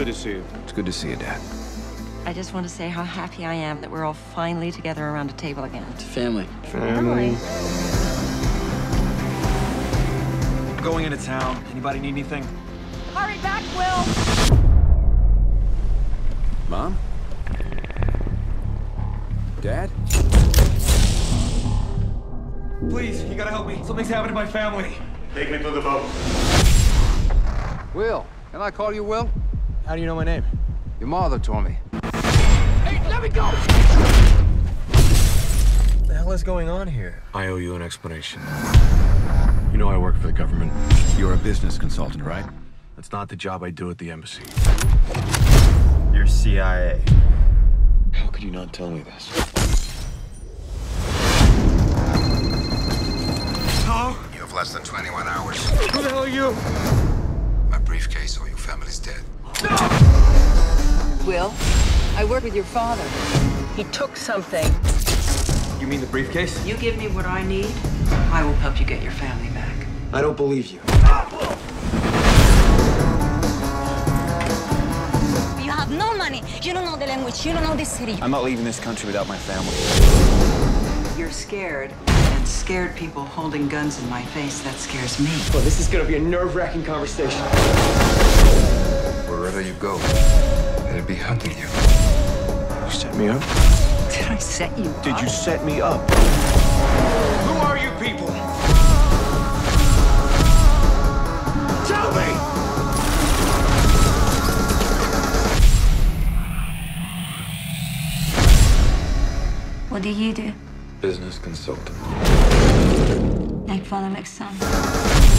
Good to see you. It's good to see you, Dad. I just want to say how happy I am that we're all finally together around a table again. It's Family. Family. Going into town. Anybody need anything? Hurry back, Will! Mom? Dad? Please, you gotta help me. Something's happened to my family. Take me to the boat. Will. Can I call you Will? How do you know my name? Your mother told me. Hey, let me go! What the hell is going on here? I owe you an explanation. You know I work for the government. You're a business consultant, right? That's not the job I do at the embassy. You're CIA. How could you not tell me this? Hello? You have less than 21 hours. Who the hell are you? My briefcase or your family's dead. Will, I work with your father. He took something. You mean the briefcase? You give me what I need, I will help you get your family back. I don't believe you. You have no money. You don't know the language. You don't know the city. I'm not leaving this country without my family. You're scared, and scared people holding guns in my face, that scares me. Well, this is gonna be a nerve-wracking conversation. Wherever you go, they'll be hunting you. You set me up? Did I set you Did up? you set me up? Who are you people? Tell me! What do you do? Business consultant. Like father, like.